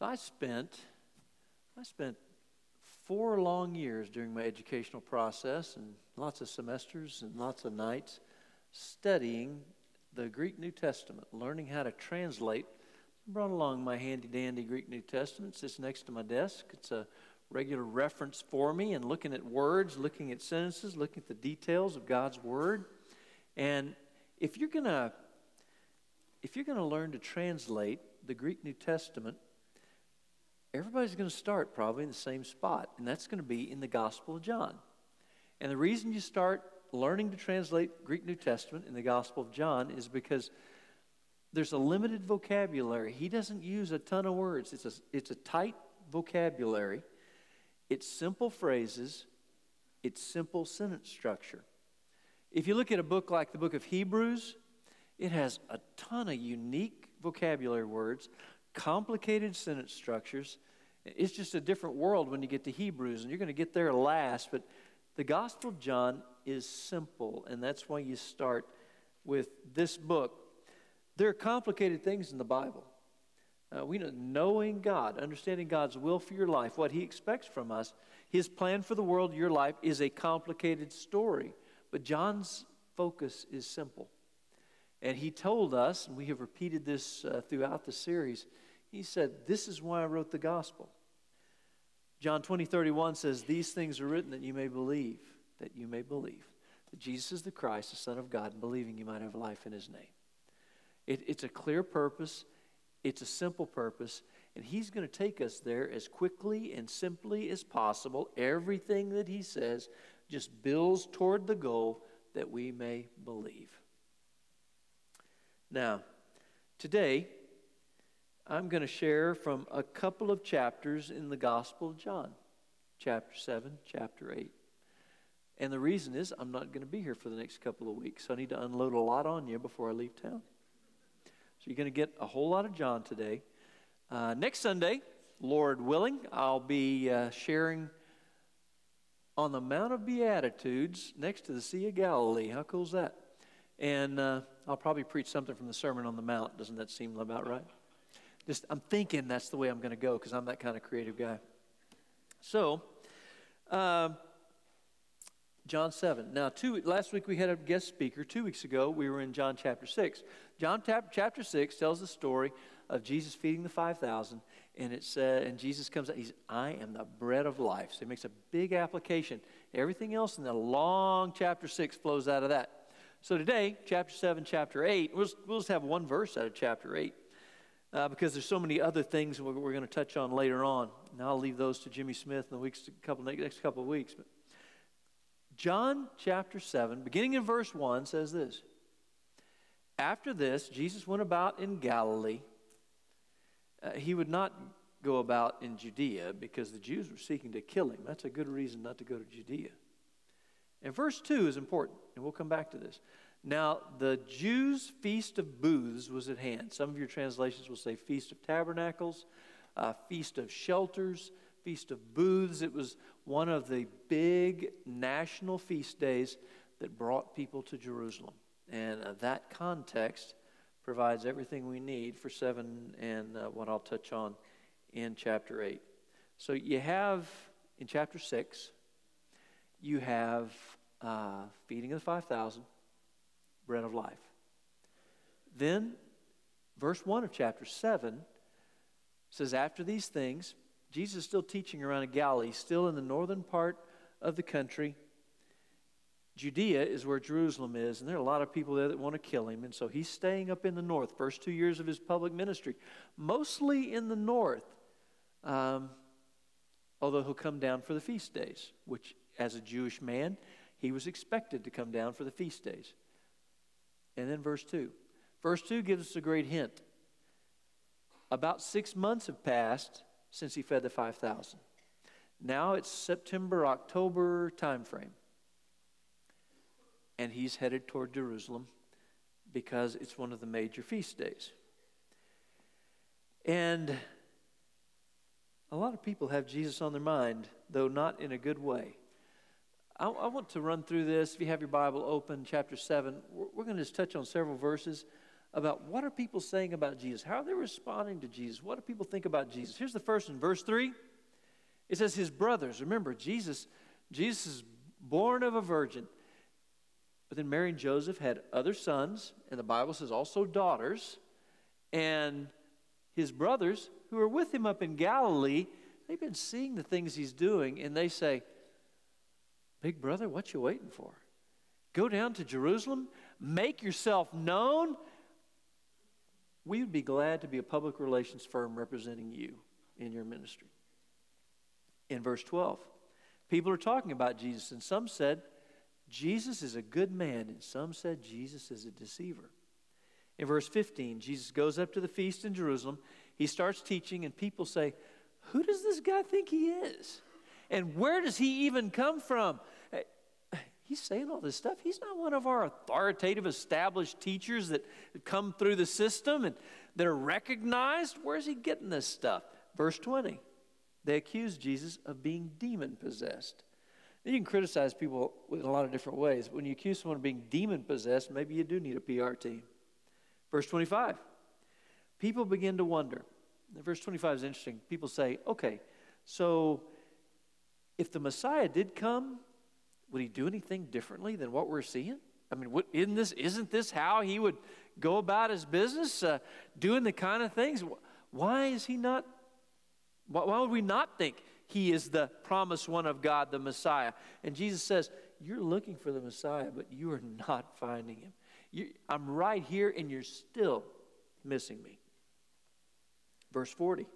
So I spent, I spent four long years during my educational process and lots of semesters and lots of nights studying the Greek New Testament, learning how to translate. I brought along my handy dandy Greek New Testament. It sits next to my desk. It's a regular reference for me and looking at words, looking at sentences, looking at the details of God's Word. And if you're going to if you're going to learn to translate the Greek New Testament, everybody's going to start probably in the same spot, and that's going to be in the Gospel of John. And the reason you start learning to translate Greek New Testament in the Gospel of John is because there's a limited vocabulary. He doesn't use a ton of words, it's a, it's a tight vocabulary, it's simple phrases, it's simple sentence structure. If you look at a book like the book of Hebrews, it has a ton of unique vocabulary words, complicated sentence structures. It's just a different world when you get to Hebrews, and you're going to get there last. But the Gospel of John is simple, and that's why you start with this book. There are complicated things in the Bible. Uh, we know knowing God, understanding God's will for your life, what He expects from us, His plan for the world, your life, is a complicated story. But John's focus is simple. And he told us, and we have repeated this uh, throughout the series, he said, This is why I wrote the gospel. John 20, 31 says, These things are written that you may believe, that you may believe that Jesus is the Christ, the Son of God, and believing you might have life in his name. It, it's a clear purpose, it's a simple purpose, and he's going to take us there as quickly and simply as possible. Everything that he says just builds toward the goal that we may believe. Now, today, I'm going to share from a couple of chapters in the Gospel of John, chapter 7, chapter 8. And the reason is I'm not going to be here for the next couple of weeks. So I need to unload a lot on you before I leave town. So you're going to get a whole lot of John today. Uh, next Sunday, Lord willing, I'll be uh, sharing on the Mount of Beatitudes next to the Sea of Galilee. How cool is that? And uh, I'll probably preach something from the Sermon on the Mount. Doesn't that seem about right? Just, I'm thinking that's the way I'm going to go because I'm that kind of creative guy. So, uh, John 7. Now, two, last week we had a guest speaker. Two weeks ago we were in John chapter 6. John chapter 6 tells the story of Jesus feeding the 5,000. And it said, and Jesus comes out, he's, I am the bread of life. So he makes a big application. Everything else in the long chapter 6 flows out of that. So today, chapter 7, chapter 8, we'll, we'll just have one verse out of chapter 8 uh, because there's so many other things we're, we're going to touch on later on. And I'll leave those to Jimmy Smith in the weeks, couple, next couple of weeks. But John chapter 7, beginning in verse 1, says this After this, Jesus went about in Galilee. Uh, he would not go about in Judea because the Jews were seeking to kill him. That's a good reason not to go to Judea. And verse 2 is important, and we'll come back to this. Now, the Jews' feast of booths was at hand. Some of your translations will say feast of tabernacles, uh, feast of shelters, feast of booths. It was one of the big national feast days that brought people to Jerusalem. And uh, that context provides everything we need for 7 and uh, what I'll touch on in chapter 8. So you have in chapter 6, you have uh, feeding of the 5,000, bread of life. Then, verse 1 of chapter 7 says, After these things, Jesus is still teaching around Galilee, still in the northern part of the country. Judea is where Jerusalem is, and there are a lot of people there that want to kill him. And so he's staying up in the north, first two years of his public ministry, mostly in the north, um, although he'll come down for the feast days, which as a Jewish man, he was expected to come down for the feast days. And then verse 2. Verse 2 gives us a great hint. About six months have passed since he fed the 5,000. Now it's September, October timeframe. And he's headed toward Jerusalem because it's one of the major feast days. And a lot of people have Jesus on their mind, though not in a good way. I, I, want to run through this. If you have your Bible open, chapter 7, we're, we're going to just touch on several verses. about what are people saying about Jesus? How are they responding to Jesus? What do people think about Jesus? Here's the first in verse 3. It says his brothers. Remember, Jesus, Jesus is born of a virgin. But then Mary and Joseph had other sons, and the Bible says also daughters. And his brothers, who are with him up in Galilee, they've been seeing the things he's doing, and they say, Big brother, what you waiting for? Go down to Jerusalem, make yourself known. We would be glad to be a public relations firm representing you in your ministry. In verse 12, people are talking about Jesus, and some said, Jesus is a good man, and some said Jesus is a deceiver. In verse 15, Jesus goes up to the feast in Jerusalem. He starts teaching, and people say, Who does this guy think he is? And where does he even come from? He's saying all this stuff. He's not one of our authoritative, established teachers that come through the system and that are recognized. Where's he getting this stuff? Verse 20. They accuse Jesus of being demon possessed. You can criticize people in a lot of different ways. But when you accuse someone of being demon possessed, maybe you do need a PR team. Verse 25. People begin to wonder. Verse 25 is interesting. People say, okay, so if the Messiah did come, would he do anything differently than what we're seeing? I mean, what, isn't, this, isn't this how he would go about his business, uh, doing the kind of things? Why is he not? Why, why would we not think he is the promised one of God, the Messiah? And Jesus says, You're looking for the Messiah, but you are not finding him. You, I'm right here, and you're still missing me. Verse 40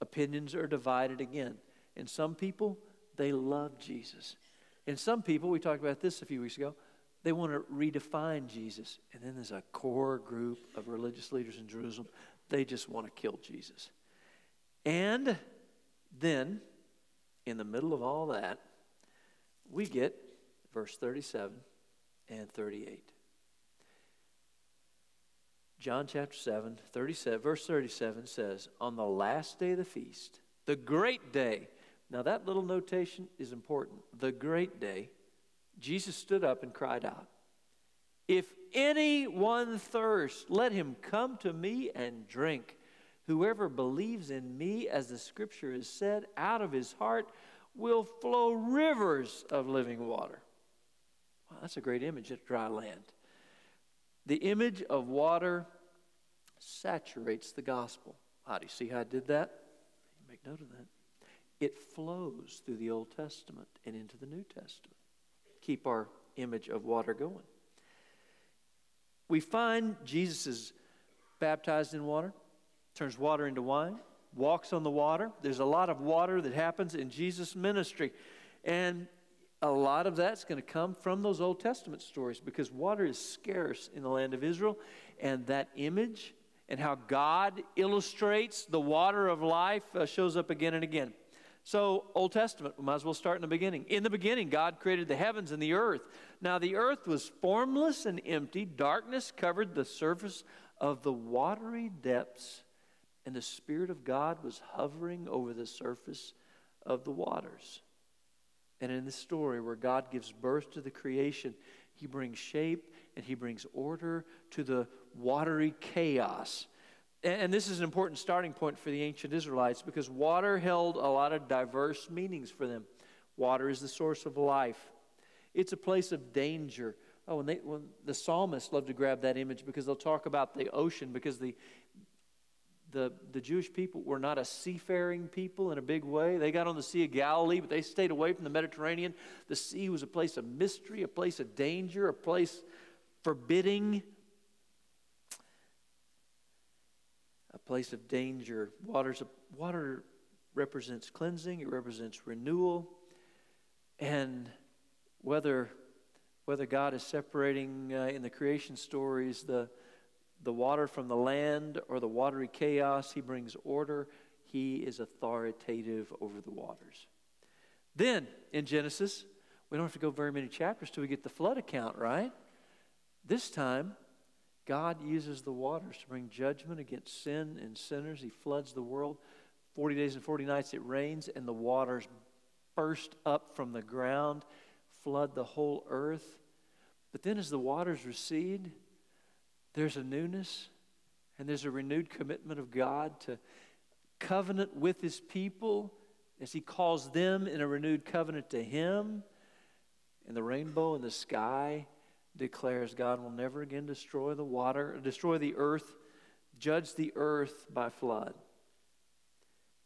opinions are divided again. And some people, they love Jesus. And some people, we talked about this a few weeks ago, they want to redefine Jesus. And then there's a core group of religious leaders in Jerusalem, they just want to kill Jesus. And then, in the middle of all that, we get verse 37 and 38. John chapter 7, 37, verse 37 says, On the last day of the feast, the great day, now, that little notation is important. The great day, Jesus stood up and cried out, If anyone thirsts, let him come to me and drink. Whoever believes in me, as the scripture has said, out of his heart will flow rivers of living water. Wow, that's a great image of dry land. The image of water saturates the gospel. How do you see how I did that? Make note of that it flows through the Old Testament and into the New Testament. Keep our image of water going. We find Jesus is baptized in water, turns water into wine, walks on the water. There's a lot of water that happens in Jesus' ministry. And a lot of that's going to come from those Old Testament stories because water is scarce in the land of Israel. And that image and how God illustrates the water of life uh, shows up again and again. So, Old Testament, we might as well start in the beginning. In the beginning, God created the heavens and the earth. Now, the earth was formless and empty, darkness covered the surface of the watery depths, and the Spirit of God was hovering over the surface of the waters. And in this story, where God gives birth to the creation, He brings shape and He brings order to the watery chaos and this is an important starting point for the ancient Israelites because water held a lot of diverse meanings for them. Water is the source of life, it's a place of danger. Oh, and they, well, the psalmists love to grab that image because they'll talk about the ocean because the, the, the Jewish people were not a seafaring people in a big way. They got on the Sea of Galilee, but they stayed away from the Mediterranean. The sea was a place of mystery, a place of danger, a place forbidding. Place of danger. Water's a, water represents cleansing, it represents renewal. And whether, whether God is separating uh, in the creation stories the, the water from the land or the watery chaos, He brings order. He is authoritative over the waters. Then in Genesis, we don't have to go very many chapters till we get the flood account, right? This time, God uses the waters to bring judgment against sin and sinners. He floods the world. 40 days and 40 nights it rains, and the waters burst up from the ground, flood the whole earth. But then, as the waters recede, there's a newness and there's a renewed commitment of God to covenant with his people as he calls them in a renewed covenant to him. And the rainbow in the sky declares God will never again destroy the water, destroy the earth, judge the earth by flood.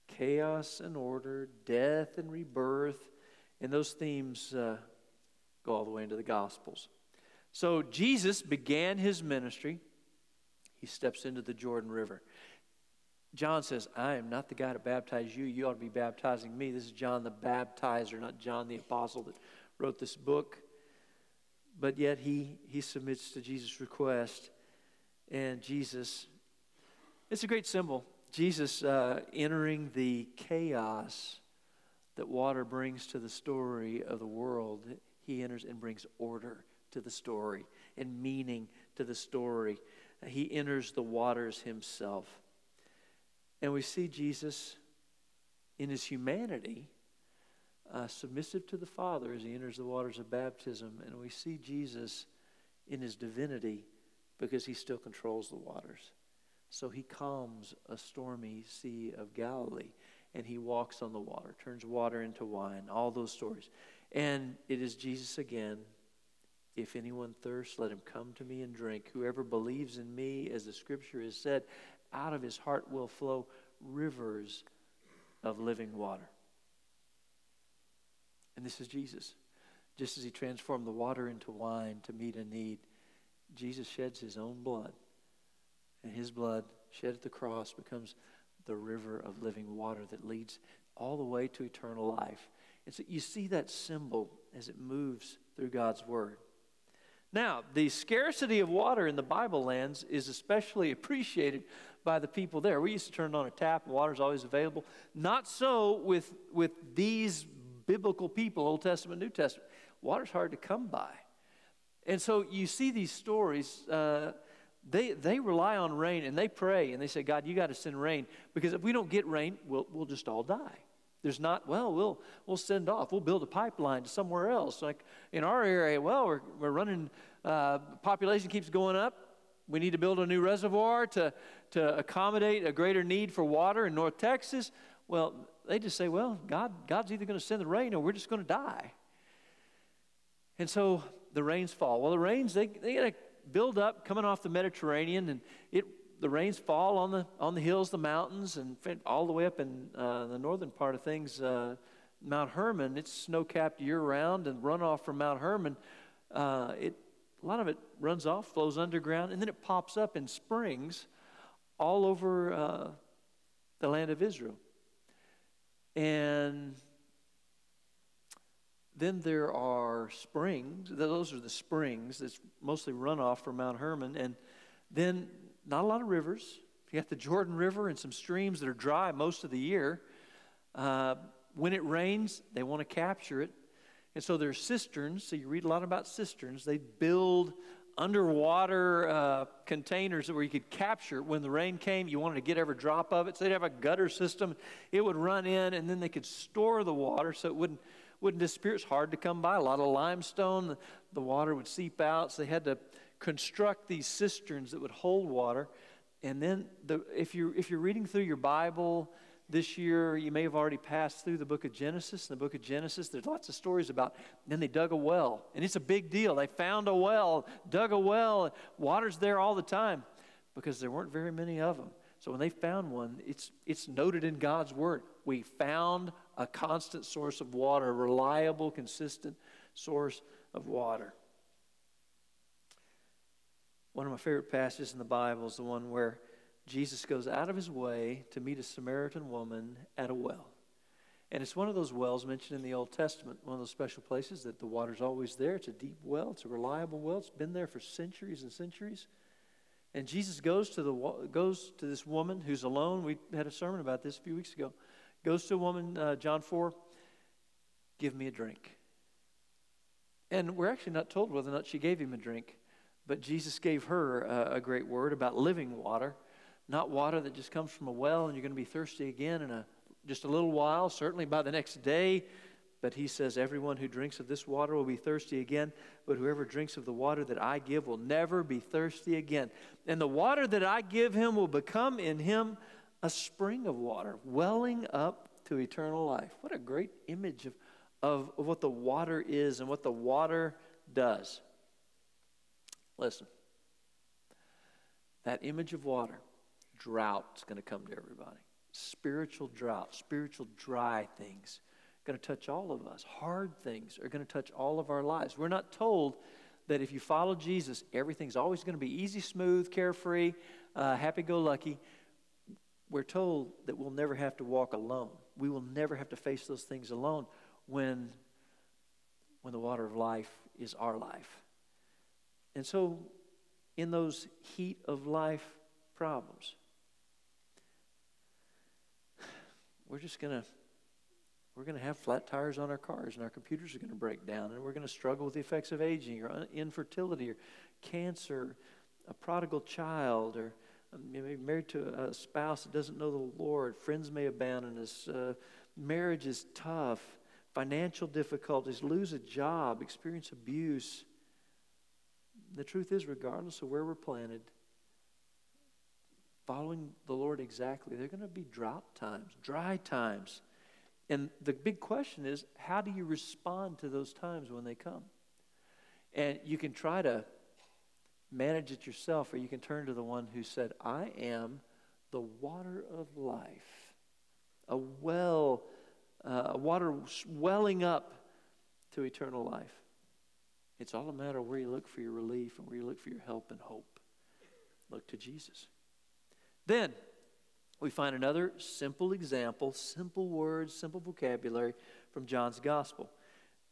Chaos and order, death and rebirth, and those themes uh, go all the way into the Gospels. So Jesus began his ministry. He steps into the Jordan River. John says, I am not the guy to baptize you. You ought to be baptizing me. This is John the baptizer, not John the apostle that wrote this book. But yet he, he submits to Jesus' request. And Jesus, it's a great symbol. Jesus uh, entering the chaos that water brings to the story of the world, he enters and brings order to the story and meaning to the story. He enters the waters himself. And we see Jesus in his humanity uh, submissive to the Father as he enters the waters of baptism. And we see Jesus in his divinity because he still controls the waters. So he calms a stormy sea of Galilee and he walks on the water, turns water into wine, all those stories. And it is Jesus again. If anyone thirsts, let him come to me and drink. Whoever believes in me, as the scripture has said, out of his heart will flow rivers of living water. And this is Jesus. Just as he transformed the water into wine to meet a need, Jesus sheds his own blood. And his blood shed at the cross becomes the river of living water that leads all the way to eternal life. And so you see that symbol as it moves through God's word. Now, the scarcity of water in the Bible lands is especially appreciated by the people there. We used to turn on a tap, and water's always available. Not so with, with these biblical people, Old Testament, New Testament. Water's hard to come by. And so you see these stories, uh, they, they rely on rain and they pray and they say, God, you got to send rain because if we don't get rain, we'll, we'll just all die. There's not, well, we'll, we'll send off. We'll build a pipeline to somewhere else. Like in our area, well, we're, we're running, uh, population keeps going up. We need to build a new reservoir to, to accommodate a greater need for water in North Texas. Well, they just say, well, God, God's either going to send the rain or we're just going to die. And so the rains fall. Well, the rains, they, they got to build up coming off the Mediterranean, and it, the rains fall on the, on the hills, the mountains, and all the way up in uh, the northern part of things. Uh, Mount Hermon, it's snow capped year round, and runoff from Mount Hermon, uh, it, a lot of it runs off, flows underground, and then it pops up in springs all over uh, the land of Israel. And then there are springs. Those are the springs that's mostly runoff from Mount Hermon. And then not a lot of rivers. You got the Jordan River and some streams that are dry most of the year. Uh, when it rains, they want to capture it. And so there's cisterns. So you read a lot about cisterns. They build underwater uh, containers where you could capture. When the rain came you wanted to get every drop of it. So they'd have a gutter system. It would run in and then they could store the water so it wouldn't wouldn't disappear. It's hard to come by. A lot of limestone the water would seep out. So they had to construct these cisterns that would hold water. And then the, if you if you're reading through your bible this year you may have already passed through the book of genesis. In the book of genesis there's lots of stories about then they dug a well and it's a big deal. They found a well dug a well water's there all the time because there weren't very many of them so when they found one it's it's noted in god's word. We found a constant source of water a reliable consistent source of water. One of my favorite passages in the bible is the one where Jesus goes out of his way to meet a Samaritan woman at a well. And it's one of those wells mentioned in the Old Testament, one of those special places that the water's always there. It's a deep well, it's a reliable well. It's been there for centuries and centuries. And Jesus goes to, the, goes to this woman who's alone. We had a sermon about this a few weeks ago. Goes to a woman, uh, John 4, give me a drink. And we're actually not told whether or not she gave him a drink, but Jesus gave her a, a great word about living water not water that just comes from a well and you're going to be thirsty again in a, just a little while. Certainly by the next day, But he says, Everyone who drinks of this water will be thirsty again, but whoever drinks of the water that I give will never be thirsty again. And the water that I give him will become in him a spring of water, welling up to eternal life. What a great image of, of, of what the water is and what the water does. Listen, that image of water, drought is going to come to everybody. Spiritual drought, spiritual dry things going to touch all of us. Hard things are going to touch all of our lives. We're not told that if you follow Jesus, everything's always going to be easy, smooth, carefree, uh, happy go lucky. We're told that we'll never have to walk alone. We will never have to face those things alone when, when the water of life is our life. And so, in those heat of life problems, we're just going to we're going to have flat tires on our cars and our computers are going to break down and we're going to struggle with the effects of aging or infertility or cancer, a prodigal child, or um, maybe married to a spouse that doesn't know the Lord. Friends may abandon us. Uh, marriage is tough. Financial difficulties, lose a job, experience abuse. The truth is, regardless of where we're planted, following the Lord exactly, there are going to be drought times, dry times. And the big question is how do you respond to those times when they come? And you can try to manage it yourself, or you can turn to the one who said, I am the water of life, a well, uh, water welling up to eternal life. It's all a matter of where you look for your relief and where you look for your help and hope. Look to Jesus. Then, we find another simple example, simple words, simple vocabulary from John's gospel.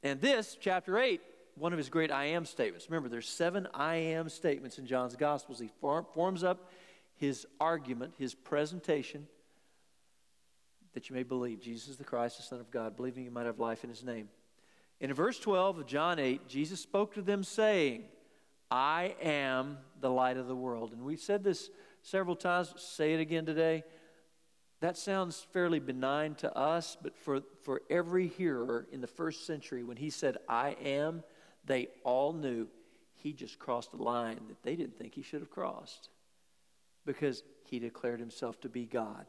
And this, chapter 8, one of his great I am statements. Remember, there's seven I am statements in John's gospels. He form, forms up his argument, his presentation that you may believe Jesus is the Christ, the Son of God, believing you might have life in his name. In verse 12 of John 8, Jesus spoke to them saying, I am the light of the world. And we said this several times, say it again today. That sounds fairly benign to us, but for, for every hearer in the first century, when he said, I am, they all knew he just crossed a line that they didn't think he should have crossed because he declared himself to be God.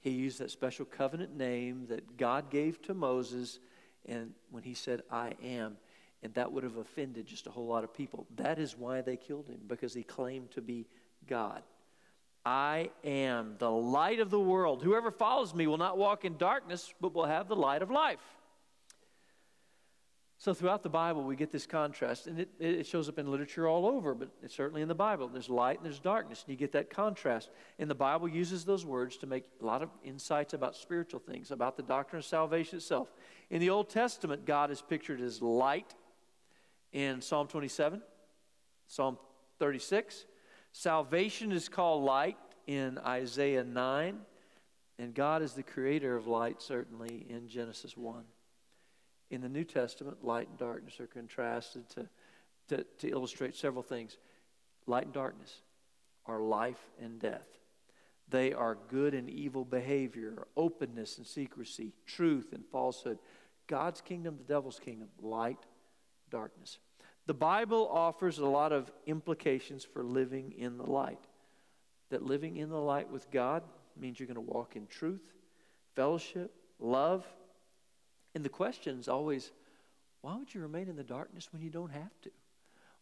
He used that special covenant name that God gave to Moses, and when he said, I am, and that would have offended just a whole lot of people. That is why they killed him, because he claimed to be God. I am the light of the world. Whoever follows me will not walk in darkness, but will have the light of life. So, throughout the Bible, we get this contrast, and it, it shows up in literature all over, but it's certainly in the Bible. There's light and there's darkness, and you get that contrast. And the Bible uses those words to make a lot of insights about spiritual things, about the doctrine of salvation itself. In the Old Testament, God is pictured as light in Psalm 27, Psalm 36, Salvation is called light in Isaiah 9, and God is the creator of light, certainly, in Genesis 1. In the New Testament, light and darkness are contrasted to, to, to illustrate several things. Light and darkness are life and death. They are good and evil behavior, openness and secrecy, truth and falsehood. God's kingdom, the devil's kingdom, light, darkness. The Bible offers a lot of implications for living in the light. That living in the light with God means you're going to walk in truth, fellowship, love. And the question is always, why would you remain in the darkness when you don't have to?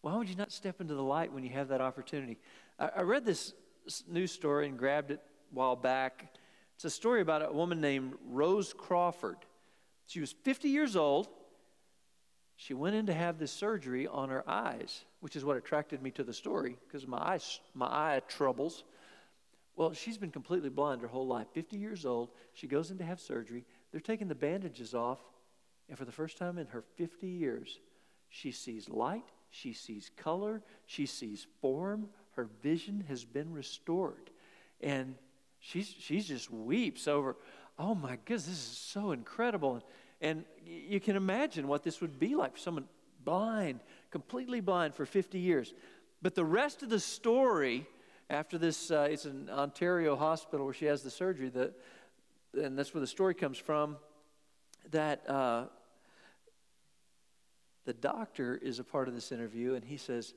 Why would you not step into the light when you have that opportunity? I, I read this news story and grabbed it a while back. It's a story about a woman named Rose Crawford. She was 50 years old she went in to have this surgery on her eyes, which is what attracted me to the story because my eyes, my eye troubles. Well, she's been completely blind her whole life. 50 years old, she goes in to have surgery. They're taking the bandages off, and for the first time in her 50 years, she sees light, she sees color, she sees form. Her vision has been restored. And she's, she's just weeps over, oh my goodness, this is so incredible. And you can imagine what this would be like for someone blind, completely blind for 50 years. But the rest of the story, after this, uh, it's an Ontario hospital where she has the surgery, that, and that's where the story comes from, that uh, the doctor is a part of this interview, and he says,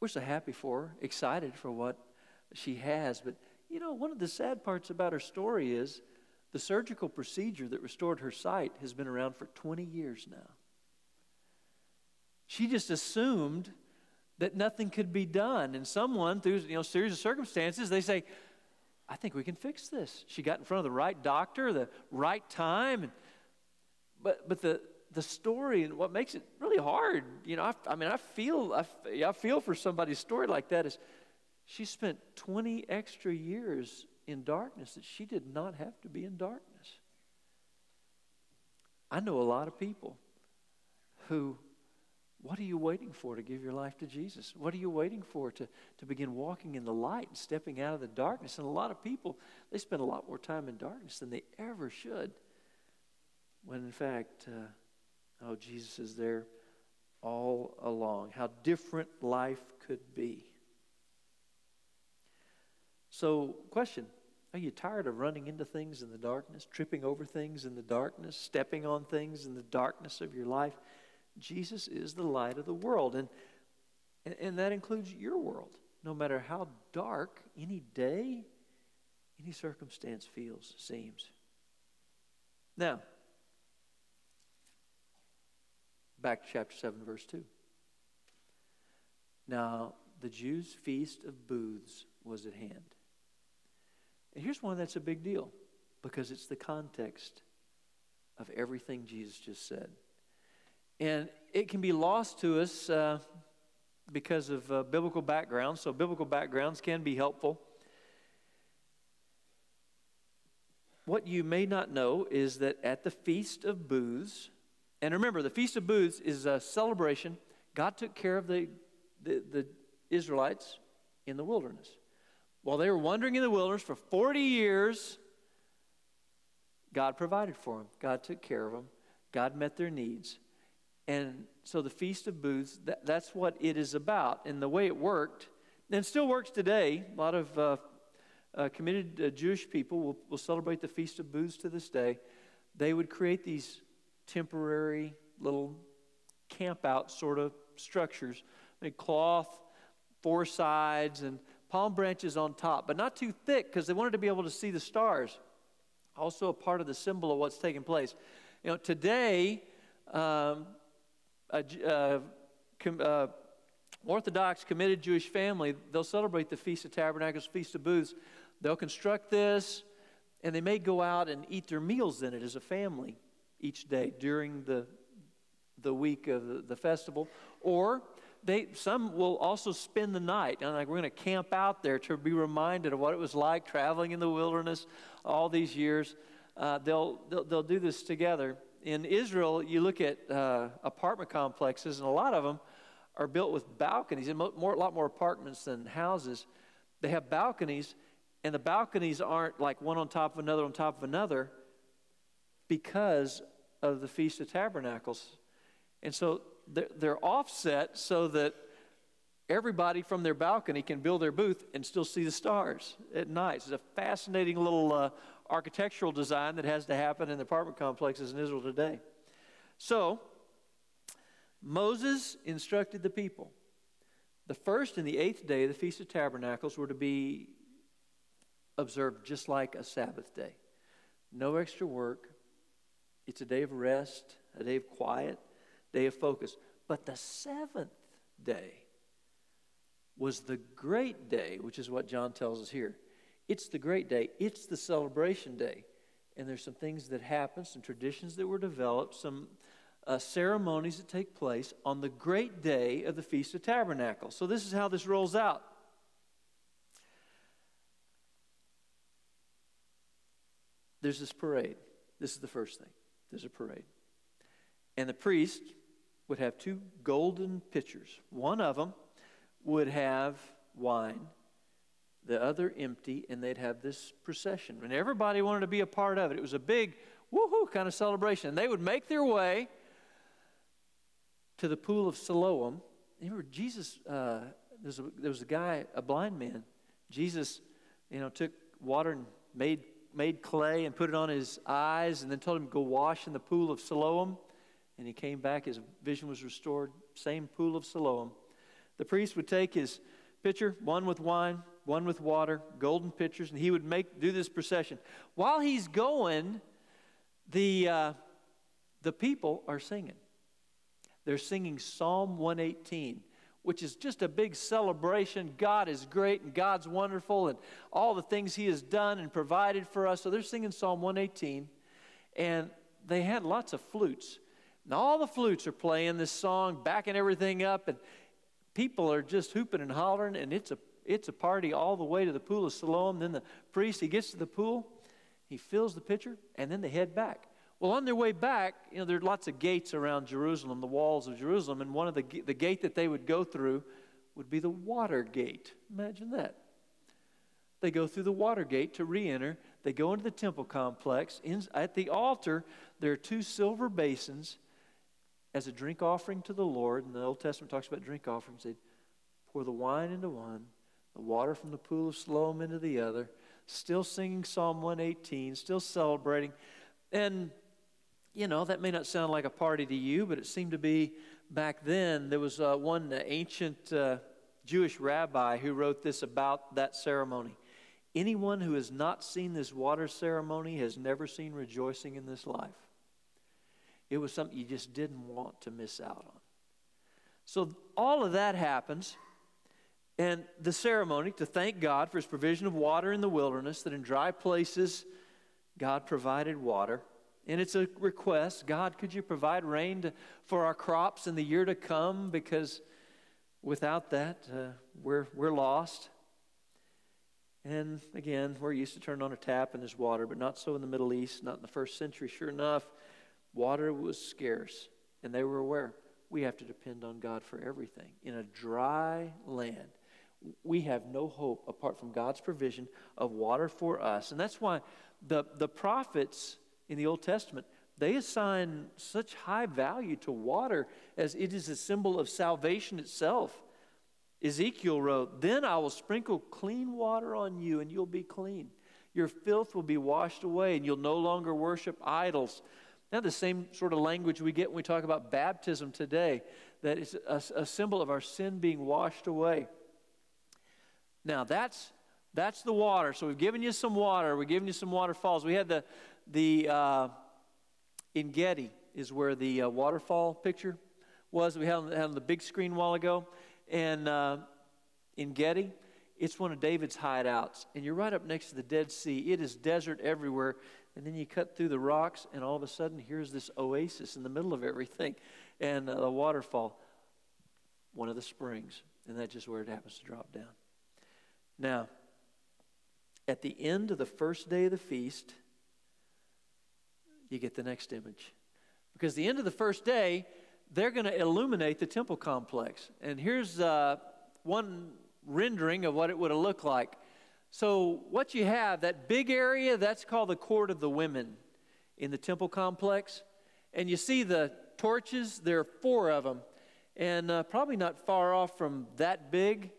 We're so happy for her, excited for what she has. But, you know, one of the sad parts about her story is the surgical procedure that restored her sight has been around for 20 years now. She just assumed that nothing could be done. And someone, through you know, series of circumstances, they say, I think we can fix this. She got in front of the right doctor, the right time. And, but, but the, the story and what makes it really hard, you know, I, I mean, I feel, I, I feel for somebody's story like that is she spent 20 extra years in darkness that she did not have to be in darkness. I know a lot of people who, what are you waiting for to give your life to Jesus? What are you waiting for to, to begin walking in the light and stepping out of the darkness? And a lot of people, they spend a lot more time in darkness than they ever should. When in fact, uh, Oh, Jesus is there all along. How different life could be. So, question Are you tired of running into things in the darkness, tripping over things in the darkness, stepping on things in the darkness of your life? Jesus is the light of the world, and, and, that includes your world. No matter how dark any day, any circumstance feels, seems. Now, Back to chapter 7, verse 2. Now, the Jews' feast of booths was at hand. And here's why that's a big deal because it's the context of everything Jesus just said. And it can be lost to us uh, because of uh, biblical backgrounds. So, biblical backgrounds can be helpful. What you may not know is that at the Feast of Booths, and remember, the Feast of Booths is a celebration. God took care of the, the, the Israelites in the wilderness. While they were wandering in the wilderness for 40 years, God provided for them. God took care of them. God met their needs. And so the Feast of Booths, that, that's what it is about. And the way it worked, and still works today, a lot of uh, uh, committed uh, Jewish people will, will celebrate the Feast of Booths to this day. They would create these temporary little camp out sort of structures. I mean, cloth, four sides, and palm branches on top, but not too thick because they wanted to be able to see the stars. Also, a part of the symbol of what's taking place. You know, today, um, a, uh, com, uh, Orthodox committed Jewish family, they'll celebrate the Feast of Tabernacles, Feast of Booths. They'll construct this, and they may go out and eat their meals in it as a family each day during the, the week of the, the festival. Or they, some will also spend the night. And like we're going to camp out there to be reminded of what it was like traveling in the wilderness all these years. Uh, they'll, they'll, they'll do this together. In Israel, you look at uh, apartment complexes, and a lot of them are built with balconies, and more, a lot more apartments than houses. They have balconies, and the balconies aren't like one on top of another on top of another because of the Feast of Tabernacles. And so they're, they're offset so that everybody from their balcony can build their booth and still see the stars at night. It's a fascinating little uh, architectural design that has to happen in the apartment complexes in Israel today. So, Moses instructed the people. The first and the eighth day of the Feast of Tabernacles were to be observed just like a Sabbath day. No extra work, it's a day of rest, a day of quiet, day of focus. But the seventh day was the great day, which is what John tells us here. It's the great day, it's the celebration day. And there's some things that happen, some traditions that were developed, some uh, ceremonies that take place on the great day of the Feast of Tabernacles. So, this is how this rolls out. There's this parade. This is the first thing. There's a parade. And the priest would have two golden pitchers. One of them would have wine, the other empty, and they'd have this procession. And everybody wanted to be a part of it. It was a big woohoo kind of celebration. And they would make their way to the pool of Siloam. Remember, Jesus, uh, there, was a, there was a guy, a blind man. Jesus, you know, took water and made made clay and put it on his eyes and then told him to go wash in the pool of Siloam. And he came back, his vision was restored, same pool of Siloam. The priest would take his pitcher, one with wine, one with water, golden pitchers, and he would make do this procession. While he's going, the, uh, the people are singing. They're singing Psalm 118 which is just a big celebration. God is great and God's wonderful and all the things He has done and provided for us. So they're singing Psalm 118, and they had lots of flutes. Now, all the flutes are playing this song, backing everything up, and people are just hooping and hollering, and it's a, it's a party all the way to the pool of Siloam. Then the priest, he gets to the pool, he fills the pitcher, and then they head back. Well, on their way back, you know, there are lots of gates around Jerusalem, the walls of Jerusalem, and one of the the gate that they would go through would be the water gate. Imagine that. They go through the water gate to re-enter. They go into the temple complex. In, at the altar, there are two silver basins as a drink offering to the Lord. And the Old Testament talks about drink offerings. They'd pour the wine into one, the water from the pool of Siloam into the other. Still singing Psalm 118, still celebrating. And you know, that may not sound like a party to you, but it seemed to be back then. There was uh, one ancient uh, Jewish rabbi who wrote this about that ceremony. Anyone who has not seen this water ceremony has never seen rejoicing in this life. It was something you just didn't want to miss out on. So all of that happens. And the ceremony to thank God for his provision of water in the wilderness, that in dry places God provided water. And it's a request God, could you provide rain to, for our crops in the year to come? Because without that, uh, we're, we're lost. And again, we're used to turn on a tap and there's water, but not so in the Middle East, not in the first century. Sure enough, water was scarce, and they were aware we have to depend on God for everything. In a dry land, we have no hope apart from God's provision of water for us. And that's why the, the prophets in the Old Testament, they assign such high value to water as it is a symbol of salvation itself. Ezekiel wrote, Then I will sprinkle clean water on you, and you'll be clean. Your filth will be washed away, and you'll no longer worship idols. Now, the same sort of language we get when we talk about baptism today, that is a, a symbol of our sin being washed away. Now, that's, that's the water. So, we've given you some water. We've given you some waterfalls. We had the, the uh, En Gedi is where the uh, waterfall picture was. We had on, had on the big screen a while ago, and uh, En Gedi, it's one of David's hideouts, and you're right up next to the Dead Sea. It is desert everywhere, and then you cut through the rocks, and all of a sudden, here's this oasis in the middle of everything, and uh, a waterfall, one of the springs, and that's just where it happens to drop down. Now, at the end of the first day of the feast, you get the next image. Because the end of the first day, they're going to illuminate the temple complex. And here's uh, one rendering of what it would have looked like. So, what you have, that big area, that's called the court of the women in the temple complex. And you see the torches, there are four of them. And uh, probably not far off from that big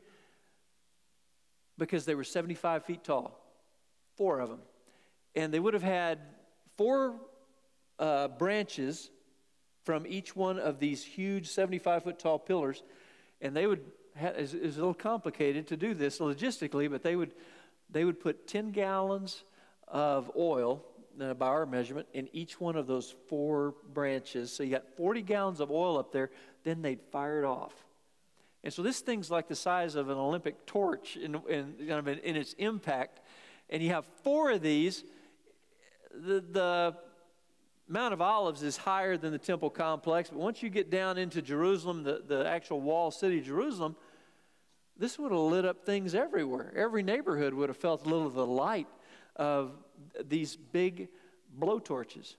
because they were 75 feet tall. Four of them. And they would have had four uh, branches from each one of these huge 75 foot tall pillars. And they would, have, it's, it's a little complicated to do this logistically, but they would, they would put 10 gallons of oil uh, by our measurement in each one of those four branches. So you got 40 gallons of oil up there, then they'd fire it off. And so this thing's like the size of an Olympic torch in, in, kind of in, in its impact. And you have four of these. The, the Mount of Olives is higher than the temple complex, but once you get down into Jerusalem, the, the actual wall city of Jerusalem, this would have lit up things everywhere. Every neighborhood would have felt a little of the light of these big blowtorches.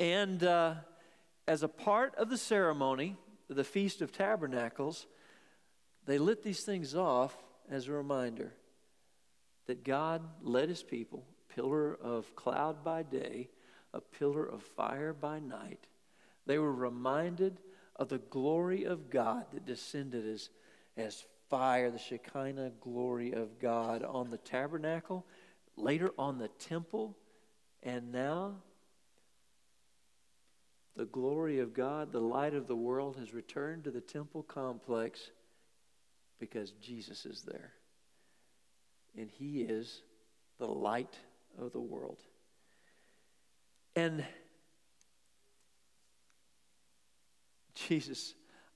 And uh, as a part of the ceremony, the Feast of Tabernacles, they lit these things off as a reminder that God led his people, pillar of cloud by day, a pillar of fire by night. They were reminded of the glory of God that descended as, as fire, the Shekinah glory of God on the tabernacle, later on the temple, and now the glory of God, the light of the world, has returned to the temple complex because Jesus is there. And he is the light of the world. And Jesus,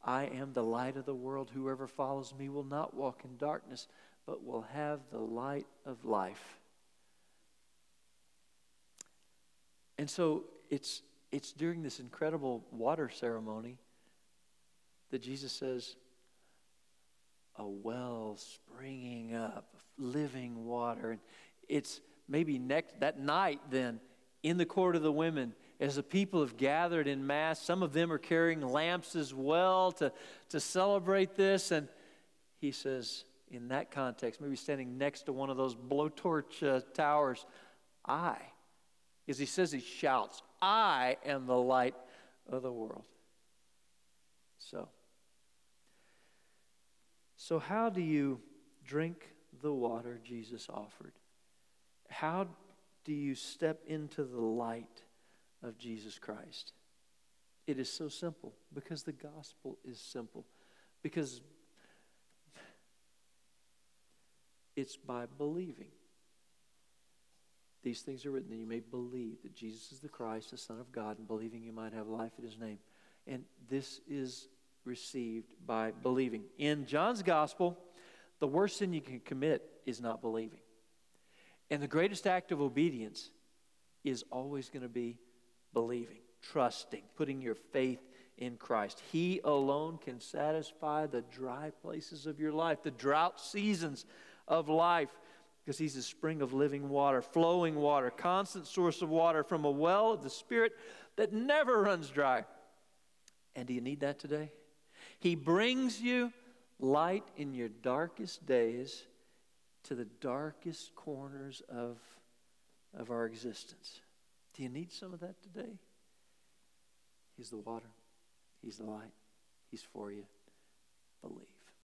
I am the light of the world. Whoever follows me will not walk in darkness, but will have the light of life. And so it's, it's during this incredible water ceremony that Jesus says, A well springing up, living water. And it's maybe next that night then in the court of the women as the people have gathered in mass. Some of them are carrying lamps as well to, to celebrate this. And he says, in that context, maybe standing next to one of those blowtorch uh, towers, I as he says he shouts, I am the light of the world. So, so how do you drink the water Jesus offered? How do you step into the light of Jesus Christ? It is so simple because the gospel is simple. Because it's by believing. These things are written that you may believe that Jesus is the Christ, the Son of God, and believing you might have life in his name. And this is received by believing. In John's gospel, the worst sin you can commit is not believing. And the greatest act of obedience is always going to be believing, trusting, putting your faith in Christ. He alone can satisfy the dry places of your life, the drought seasons of life because he's a spring of living water, flowing water, constant source of water from a well of the Spirit that never runs dry. And do you need that today? He brings you light in your darkest days to the darkest corners of, of our existence. Do you need some of that today? He's the water, He's the light, He's for you. Believe.